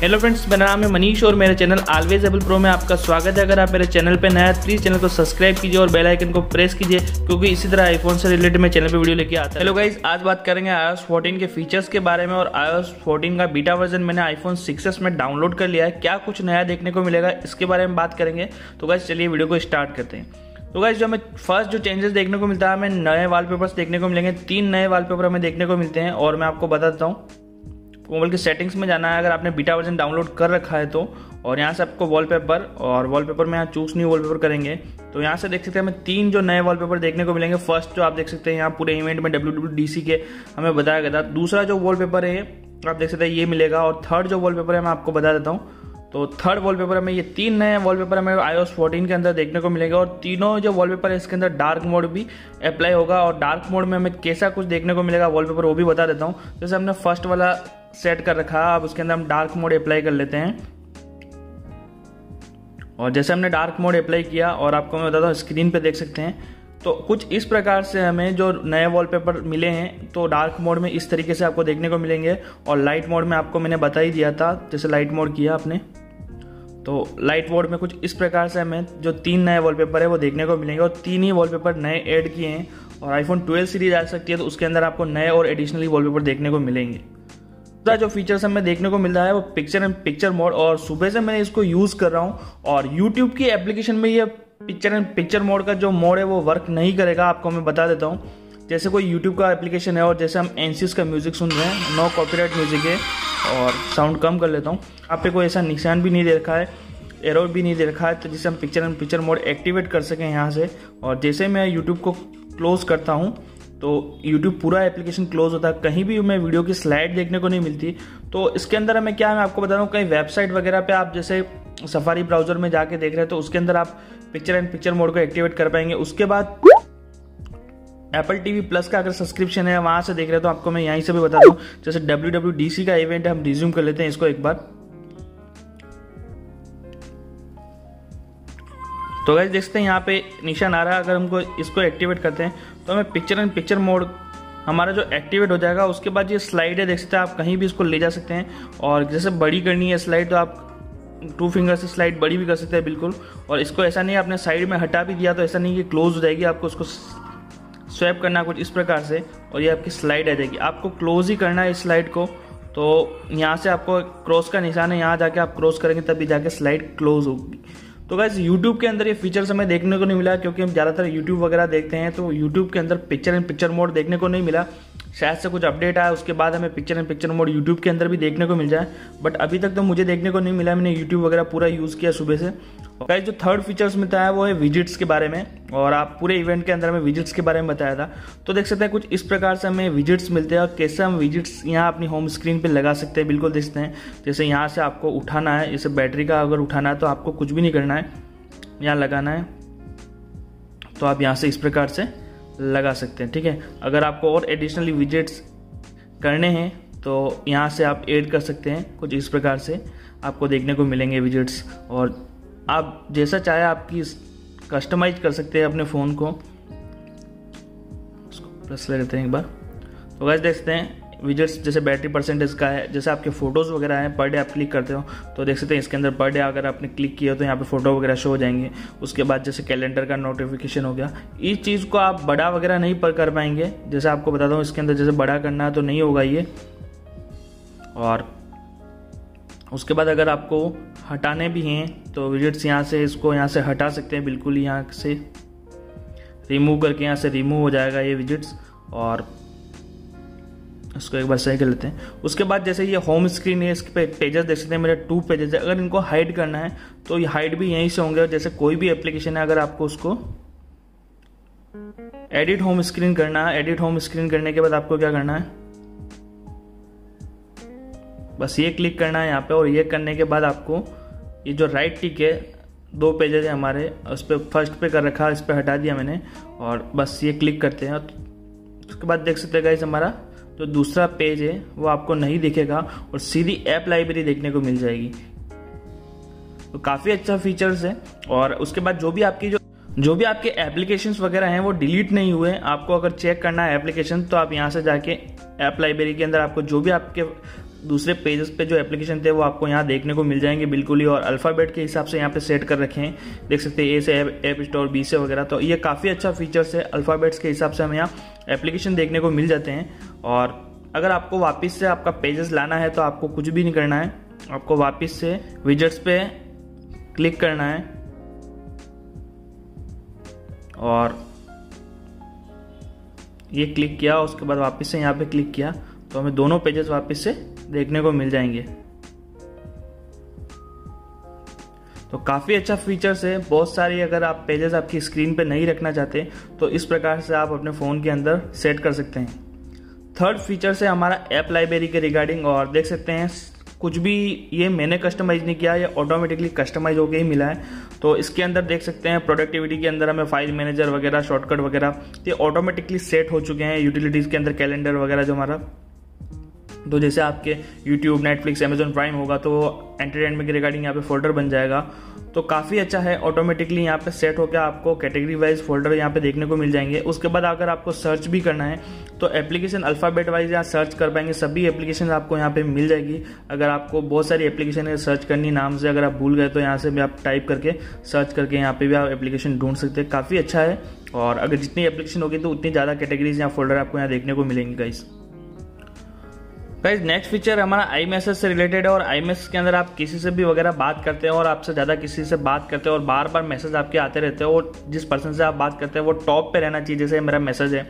Hello friends मेरा नाम है मनीष और मेरे चैनल ऑलवेज एबल प्रो में आपका स्वागत है। अगर आप मेरे चैनल पर नया है प्लीज़ चैनल को सब्सक्राइब कीजिए और बेल आइकन को प्रेस कीजिए, क्योंकि इसी तरह आईफोन से रिलेटेड मैं चैनल पे वीडियो लेके आता है। हेलो गाइज़ आज बात करेंगे iOS 14 के फीचर्स के बारे में और iOS 14 का बीटा वर्जन मैंने आईफोन 6s में डाउनलोड कर लिया है। क्या कुछ नया देखने को मिलेगा, इसके बारे में बात करेंगे। तो गाइज़ चलिए वीडियो को स्टार्ट करते हैं। तो गाइज़ जो हमें फ़र्स्ट जो चेंजेस देखने को मिलता है, हमें नए वॉलपेपर्स देखने को मिलेंगे। तीन नए वॉलपेपर हमें देखने को मिलते हैं और मैं आपको बता देता मोबाइल की सेटिंग्स में जाना है। अगर आपने बीटा वर्जन डाउनलोड कर रखा है तो और यहाँ से आपको वॉलपेपर और वॉलपेपर में यहाँ चूज़ न्यू वॉलपेपर करेंगे तो यहाँ से देख सकते हैं हमें तीन जो नए वॉलपेपर देखने को मिलेंगे। फ़र्स्ट जो आप देख सकते हैं यहाँ पूरे इवेंट में डब्ल्यूडब्ल्यूडीसी के हमें बताया गया था। दूसरा जो वॉलपेपर है, आप देख सकते हैं ये मिलेगा, और थर्ड जो वॉलपेपर है मैं आपको बता देता हूँ। तो थर्ड वॉलपेपर हमें ये तीन नए वॉलपेपर हमें iOS 14 के अंदर देखने को मिलेगा, और तीनों जो वॉलपेपर है, इसके अंदर डार्क मोड भी अप्लाई होगा। और डार्क मोड में हमें कैसा कुछ देखने को मिलेगा वॉलपेपर वो भी बता देता हूँ। जैसे हमने फ़र्स्ट वाला सेट कर रखा है। अब उसके अंदर हम डार्क मोड अप्लाई कर लेते हैं। और जैसे हमने डार्क मोड अप्लाई किया, और आपको मैं बताता हूँ स्क्रीन पे देख सकते हैं। तो कुछ इस प्रकार से हमें जो नए वॉलपेपर मिले हैं तो डार्क मोड में इस तरीके से आपको देखने को मिलेंगे। और लाइट मोड में आपको मैंने बता ही दिया था, जैसे लाइट मोड किया आपने। तो लाइट मोड में कुछ इस प्रकार से हमें जो तीन नए वॉलपेपर है, वो देखने को मिलेंगे। और तीन ही वॉलपेपर नए ऐड किए हैं। और आईफोन 12 सीरीज़ आ सकती है तो उसके अंदर आपको नए और एडिशनली वॉलपेपर देखने को मिलेंगे। दूसरा जो फीचर्स हमें देखने को मिल रहा है वो पिक्चर एंड पिक्चर मोड और सुबह से मैं इसको यूज़ कर रहा हूँ और यूट्यूब की एप्लीकेशन में ये पिक्चर एंड पिक्चर मोड का जो मोड है वो वर्क नहीं करेगा, आपको मैं बता देता हूँ। जैसे कोई यूट्यूब का एप्लीकेशन है और जैसे हम एनसीस का म्यूज़िक सुन रहे हैं नो कॉपीराइट म्यूज़िक है और साउंड कम कर लेता हूँ। आप पे कोई ऐसा निशान भी नहीं दे रखा है एरर भी नहीं दे रखा है तो जिससे हम picture and picture mode activate कर सकें यहाँ से। और जैसे मैं यूट्यूब को क्लोज करता हूँ तो यूट्यूब पूरा एप्लीकेशन क्लोज होता है। कहीं भी हमें वीडियो की स्लाइड देखने को नहीं मिलती। तो इसके अंदर हमें क्या, मैं आपको बता रहा हूँ, कहीं वेबसाइट वगैरह पे आप जैसे सफारी ब्राउज़र में जाके देख रहे हैं तो उसके अंदर आप पिक्चर एंड पिक्चर मोड को एक्टिवेट कर पाएँगे। उसके बाद एप्पल टीवी प्लस का अगर सब्सक्रिप्शन है, वहाँ से देख रहे हैं तो आपको मैं यहीं से भी बता दूँ। जैसे डब्ल्यू का इवेंट है हम रिज्यूम कर लेते हैं इसको एक बार। तो गैस देखते हैं यहाँ पे निशान आ रहा है, अगर हमको इसको एक्टिवेट करते हैं तो हमें पिक्चर एंड पिक्चर मोड हमारा जो एक्टिवेट हो जाएगा, उसके बाद ये स्लाइड है, देख सकते हैं आप कहीं भी इसको ले जा सकते हैं, और जैसे बड़ी करनी है स्लाइड तो आप टू फिंगर से स्लाइड बड़ी भी कर सकते हैं, बिल्कुल। और इसको ऐसा नहीं, आपने साइड में हटा भी दिया तो ऐसा नहीं कि क्लोज हो जाएगी, आपको उसको स्वैप करना कुछ इस प्रकार से, और ये आपकी स्लाइड आ जाएगी। आपको क्लोज ही करना है इस स्लाइड को तो यहाँ से आपको क्रॉस का निशान है, यहाँ जाके आप क्रॉस करेंगे, तभी जाके स्लाइड क्लोज होगी। तो गैस यूट्यूब के अंदर ये फीचर्स हमें देखने को नहीं मिला, क्योंकि हम ज़्यादातर यूट्यूब वगैरह देखते हैं तो यूट्यूब के अंदर पिक्चर इन पिक्चर मोड देखने को नहीं मिला। शायद से कुछ अपडेट आया, उसके बाद हमें picture and picture mode YouTube के अंदर भी देखने को मिल जाए बट अभी तक तो मुझे देखने को नहीं मिला, मैंने यूट्यूब वगैरह पूरा यूज़ किया सुबह से। गाइस जो थर्ड फीचर्स में है वो है विजिट्स के बारे में, और आप पूरे इवेंट के अंदर हमें विजिट्स के बारे में बताया था। तो देख सकते हैं, कुछ इस प्रकार से हमें विजिट्स मिलते हैं, और कैसे हम विजिट्स यहाँ अपनी होम स्क्रीन पे लगा सकते हैं, बिल्कुल देखते हैं। जैसे यहाँ से आपको उठाना है, जैसे बैटरी का अगर उठाना है तो आपको कुछ भी नहीं करना है, यहाँ लगाना है। तो आप यहाँ से इस प्रकार से लगा सकते हैं, ठीक है? अगर आपको और एडिशनली विजिट्स करने हैं तो यहाँ से आप ऐड कर सकते हैं कुछ इस प्रकार से। आपको देखने को मिलेंगे विजिट्स और आप जैसा चाहे आपकी कस्टमाइज कर सकते हैं अपने फ़ोन को। प्लस ले लेते हैं एक बार। तो वैसे देखते हैं विजट्स जैसे बैटरी परसेंटेज का है, जैसे आपके फ़ोटोज़ वगैरह हैं पर डे आप क्लिक करते हो तो देख सकते हैं इसके अंदर पर डे अगर आपने क्लिक किया तो यहाँ पे फ़ोटो वगैरह शो हो जाएँगे। उसके बाद जैसे कैलेंडर का नोटिफिकेशन हो गया। इस चीज़ को आप बड़ा वगैरह नहीं पर कर पाएँगे। जैसे आपको बताता हूँ इसके अंदर जैसे बड़ा करना है तो नहीं होगा ये। और उसके बाद अगर आपको हटाने भी हैं तो विजिट्स यहाँ से इसको यहाँ से हटा सकते हैं, बिल्कुल यहाँ से। रिमूव करके यहाँ से रिमूव हो जाएगा ये विजिट्स और इसको एक बार सही कर लेते हैं। उसके बाद जैसे ये होम स्क्रीन है इसके पे पेजेस देख सकते हैं, मेरे टू पेजेस है। अगर इनको हाइड करना है तो ये हाइड भी यहीं से होंगे। जैसे कोई भी एप्लीकेशन है, अगर आपको उसको एडिट होम स्क्रीन करना है एडिट होम स्क्रीन करने के बाद आपको क्या करना है? बस ये क्लिक करना है यहाँ पे और ये करने के बाद आपको ये जो राइट टिक है, दो पेजेस है हमारे, उस पर फ़र्स्ट पे कर रखा है इस पर हटा दिया मैंने और बस ये क्लिक करते हैं। उसके बाद देख सकते हैं हमारा जो दूसरा पेज है, वो आपको नहीं दिखेगा और सीधी ऐप लाइब्रेरी देखने को मिल जाएगी। तो काफ़ी अच्छा फीचर्स है और उसके बाद जो भी आपकी जो जो भी आपके एप्लीकेशंस वगैरह हैं, वो डिलीट नहीं हुए। आपको अगर चेक करना है एप्लीकेशन तो आप यहाँ से जाके ऐप लाइब्रेरी के अंदर आपको जो भी आपके दूसरे पेजेस पे जो एप्लीकेशन थे, वो आपको यहाँ देखने को मिल जाएँगे बिल्कुल ही। और अल्फ़ाबेट के हिसाब से यहाँ पे सेट कर रखे हैं। देख सकते हैं ए से ऐप स्टोर बी से वगैरह। तो ये काफ़ी अच्छा फीचर्स है। अल्फ़ाबेट्स के हिसाब से हम यहाँ एप्लीकेशन देखने को मिल जाते हैं। और अगर आपको वापस से आपका पेजेस लाना है तो आपको कुछ भी नहीं करना है। आपको वापस से विजट्स पे क्लिक करना है। और ये क्लिक किया, उसके बाद वापस से यहाँ पे क्लिक किया तो हमें दोनों पेजेस वापस से देखने को मिल जाएँगे। तो काफ़ी अच्छा फीचर्स है। बहुत सारी अगर आप पेजेस आपकी स्क्रीन पे नहीं रखना चाहते तो इस प्रकार से आप अपने फ़ोन के अंदर सेट कर सकते हैं। थर्ड फीचर है हमारा ऐप लाइब्रेरी के रिगार्डिंग और देख सकते हैं, कुछ भी ये मैंने कस्टमाइज नहीं किया, ये ऑटोमेटिकली कस्टमाइज होकर ही मिला है। तो इसके अंदर देख सकते हैं प्रोडक्टिविटी के अंदर हमें फ़ाइल मैनेजर वगैरह शॉर्टकट वगैरह, ये ऑटोमेटिकली सेट हो चुके हैं। यूटिलिटीज़ के अंदर कैलेंडर वगैरह जो हमारा तो जैसे आपके यूट्यूब नेटफ्लिक्स अमेजोन प्राइम होगा तो एंटरटेनमेंट के रिगार्डिंग यहाँ पे फोल्डर बन जाएगा। तो काफ़ी अच्छा है ऑटोमेटिकली यहाँ पे सेट होकर आपको कैटेगरी वाइज फोल्डर यहाँ पे देखने को मिल जाएँगे। उसके बाद अगर आपको सर्च भी करना है तो एप्लीकेशन अल्फ़ाबेट वाइज यहाँ सर्च कर पाएँगे, सभी एप्लीकेशन आपको यहाँ पे मिल जाएगी। अगर आपको बहुत सारी एप्लीकेशन सर्च करनी, नाम से अगर आप भूल गए तो यहाँ से भी आप टाइप करके सर्च करके यहाँ पे भी आप एप्लीकेशन ढूंढ सकते हैं। काफ़ी अच्छा है, और अगर जितनी एप्लीकेशन होगी तो उतनी ज़्यादा कैटेगरीज यहाँ फोल्डर आपको यहाँ देखने को मिलेंगे गाइस गाइज़ नेक्स्ट फीचर हमारा आई मैसेज से रिलेटेड है और आई मैसेज के अंदर आप किसी से भी वगैरह बात करते हैं और आपसे ज़्यादा किसी से बात करते हैं और बार बार मैसेज आपके आते रहते हैं और जिस पर्सन से आप बात करते हैं, वो टॉप पे रहना चाहिए, जैसे मेरा मैसेज है।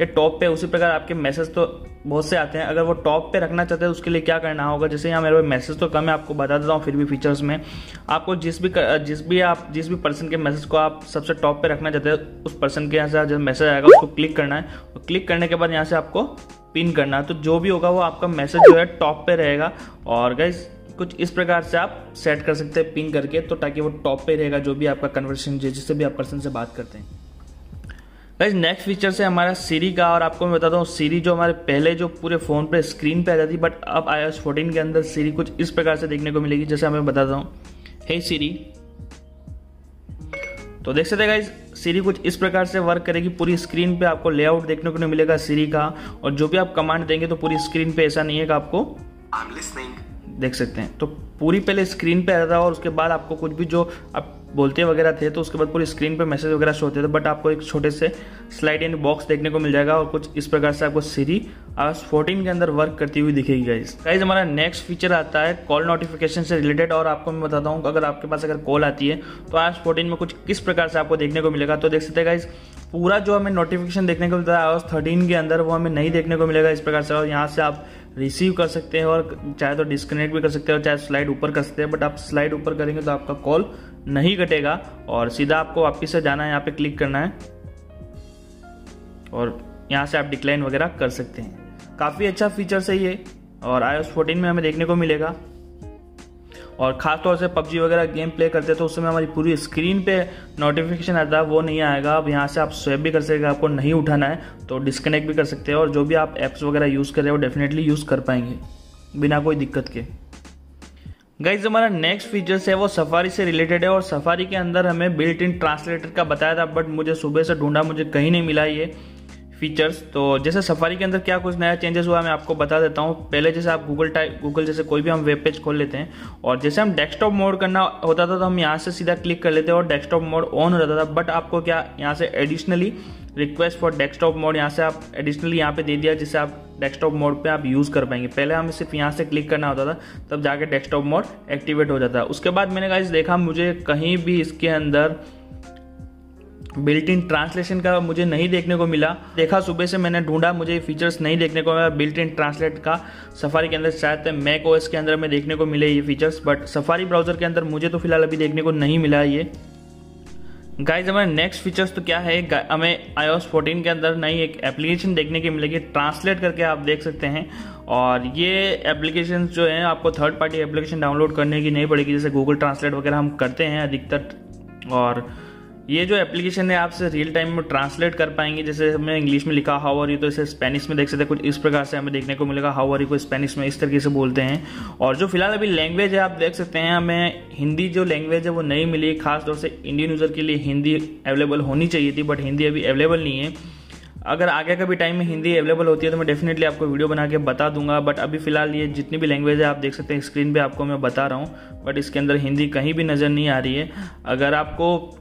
ये टॉप पे, उसी प्रकार आपके मैसेज तो बहुत से आते हैं। अगर वो टॉप पे रखना चाहते हैं उसके लिए क्या करना होगा? जैसे यहाँ मेरे मैसेज तो कम है, आपको बता देता हूँ फिर भी फीचर्स में। आपको जिस भी जिस भी आप, जिस भी पर्सन के मैसेज को आप सबसे टॉप पे रखना चाहते हैं, उस पर्सन के यहाँ से जब मैसेज आएगा, उसको क्लिक करना है। और क्लिक करने के बाद यहाँ से आपको पिन करना तो जो भी होगा वो आपका मैसेज जो है टॉप पे रहेगा। और गाइज़ कुछ इस प्रकार से आप सेट कर सकते हैं पिन करके तो ताकि वो टॉप पे रहेगा जो भी आपका कन्वर्सेशन जिससे भी आप पर्सन से बात करते हैं। गाइज़ नेक्स्ट फीचर है हमारा सीरी का, और आपको मैं बताता हूँ सीरी जो हमारे पहले जो पूरे फ़ोन पे स्क्रीन पे आ जाती बट अब आई एस फोर्टीन के अंदर सीरी कुछ इस प्रकार से देखने को मिलेगी, जैसे मैं बताता हूँ। हे सीरी तो देख सकते गाइज़ सीरी कुछ इस प्रकार से वर्क करेगी पूरी स्क्रीन पे आपको लेआउट देखने को नहीं मिलेगा सीरी का और जो भी आप कमांड देंगे तो पूरी स्क्रीन पे ऐसा नहीं है कि आपको देख सकते हैं। तो पूरी पहले स्क्रीन पे आता था और उसके बाद आपको कुछ भी जो आप बोलते वगैरह थे तो उसके बाद पूरी स्क्रीन पे मैसेज वगैरह शो होते थे बट आपको एक छोटे से स्लाइड इन बॉक्स देखने को मिल जाएगा और कुछ इस प्रकार से आपको सीरी आज फोर्टीन के अंदर वर्क करती हुई दिखेगी गाइज़ गाइज़ हमारा नेक्स्ट फीचर आता है कॉल नोटिफिकेशन से रिलेटेड और आपको मैं बताता हूँ अगर आपके पास अगर कॉल आती है तो आज फोर्टीन में कुछ किस प्रकार से आपको देखने को मिलेगा? तो देख सकते हैं गाइज़ पूरा जो हमें नोटिफिकेशन देखने को मिलता है आज थर्टीन के अंदर, वो हमें नहीं देखने को मिलेगा इस प्रकार से। और यहाँ से आप रिसीव कर सकते हैं और चाहे तो डिस्कनेक्ट भी कर सकते हैं और चाहे स्लाइड ऊपर कर सकते हैं बट आप स्लाइड ऊपर करेंगे तो आपका कॉल नहीं कटेगा और सीधा आपको वापिस से जाना है, यहाँ पे क्लिक करना है और यहाँ से आप डिक्लाइन वगैरह कर सकते हैं। काफ़ी अच्छा फीचर है ये, और आई एस फोर्टीन में हमें देखने को मिलेगा। और ख़ास तौर से पबजी वगैरह गेम प्ले करते तो उस समय हमारी पूरी स्क्रीन पे नोटिफिकेशन आता है, वो नहीं आएगा। अब यहाँ से आप स्वेप भी कर सकते आपको नहीं उठाना है तो डिस्कनेक्ट भी कर सकते हैं, और जो भी आप ऐप्स वगैरह यूज़ कर रहे हो डेफिनेटली यूज़ कर पाएँगे, बिना कोई दिक्कत के। गाइज़ हमारा नेक्स्ट फीचर्स है, वो सफारी से रिलेटेड है, और सफारी के अंदर हमें बिल्ट इन ट्रांसलेटर का बताया था बट मुझे सुबह से ढूंढा, मुझे कहीं नहीं मिला ये। फीचर्स तो जैसे सफारी के अंदर क्या कुछ नया चेंजेस हुआ, मैं आपको बता देता हूँ। पहले जैसे आप गूगल टाइप गूगल जैसे कोई भी हम वेब पेज खोल लेते हैं, और जैसे हम डेस्कटॉप मोड करना होता था तो हम यहाँ से सीधा क्लिक कर लेते हैं और डेस्कटॉप मोड ऑन हो जाता था। बट आपको क्या यहाँ से additionally request for desktop mode यहाँ से आप एडिशनली यहाँ पे दे दिया, जिससे आप डेस्कटॉप मोड पे आप यूज़ कर पाएँगे। पहले हमें सिर्फ़ यहाँ से क्लिक करना होता था, तब जाके डेस्कटॉप मोड एक्टिवेट हो जाता है उसके बाद मैंने कहा देखा, मुझे कहीं भी इसके अंदर बिल्ट इन ट्रांसलेशन का मुझे नहीं देखने को मिला। देखा सुबह से मैंने ढूंढा, मुझे फीचर्स नहीं देखने को मिला। बिल्ट इन ट्रांसलेट का सफारी के अंदर शायद मैक ओएस के अंदर में देखने को मिले ये फीचर्स बट सफारी ब्राउज़र के अंदर मुझे तो फ़िलहाल अभी देखने को नहीं मिला ये। गाइज़ हमारे नेक्स्ट फीचर्स तो क्या है? हमें ओस फोर्टीन के अंदर नई एक एप्लीकेशन देखने की मिलेगी ट्रांसलेट करके आप देख सकते हैं। और ये एप्लीकेशन जो है, आपको थर्ड पार्टी एप्लीकेशन डाउनलोड करने की नहीं पड़ेगी, जैसे गूगल ट्रांसलेट वगैरह हम करते हैं अधिकतर। और ये जो एप्लीकेशन है आपसे रियल टाइम में ट्रांसलेट कर पाएँगे। जैसे हमने इंग्लिश में लिखा हाउ आर यू तो इसे स्पेनिश में देख सकते हैं। कुछ इस प्रकार से हमें देखने को मिलेगा हाउ आर यू को स्पेनिश में इस तरीके से बोलते हैं। और जो फ़िलहाल अभी लैंग्वेज है, आप देख सकते हैं, हमें हिंदी जो लैंग्वेज है, वो नहीं मिली है। खासतौर से इंडियन यूज़र के लिए हिंदी अवेलेबल होनी चाहिए थी बट हिंदी अभी अवेलेबल नहीं है। अगर आगे का भी टाइम में हिंदी अवेलेबल होती है तो मैं डेफिनेटली आपको वीडियो बना के बता दूँगा। बट अभी फ़िलहाल ये जितनी भी लैंग्वेज है, आप देख सकते हैं स्क्रीन पे आपको मैं बता रहा हूँ। बट इसके अंदर हिंदी कहीं भी नज़र नहीं आ रही है। अगर आपको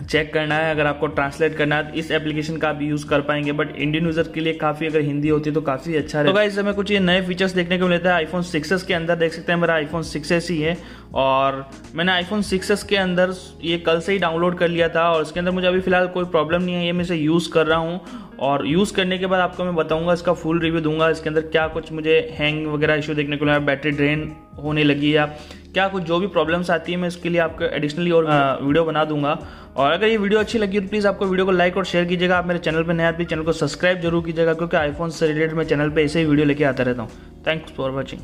चेक करना है अगर आपको ट्रांसलेट करना है तो इस एप्लीकेशन का आप यूज़ कर पाएँगे बट इंडियन यूज़र के लिए काफ़ी अगर हिंदी होती है तो काफ़ी अच्छा तो इस समय कुछ ये नए फीचर्स देखने को मिलते हैं। आईफोन सिक्सेस के अंदर देख सकते हैं मेरा आईफोन सिक्सेस ही है और मैंने आईफोन सिक्सेस के अंदर ये कल से ही डाउनलोड कर लिया था और इसके अंदर मुझे अभी फ़िलहाल कोई प्रॉब्लम नहीं है ये मैं इसे यूज़ कर रहा हूँ और यूज़ करने के बाद आपको मैं बताऊँगा इसका फुल रिव्यू दूँगा इसके अंदर क्या कुछ मुझे हैंग वगैरह इशू देखने को मिला बैटरी ड्रेन होने लगी या क्या कुछ जो भी प्रॉब्लम्स आती है मैं उसके लिए आपको एडिशनली और वीडियो बना दूँगा। और अगर ये वीडियो अच्छी लगी तो प्लीज़ आपको वीडियो को लाइक और शेयर कीजिएगा। आप मेरे चैनल पर नया प्लीज़ चैनल को सब्सक्राइब ज़रूर कीजिएगा, क्योंकि आईफोन से रिलेटेड मैं चैनल पर ऐसे ही वीडियो लेके आता रहता हूँ। Thanks for watching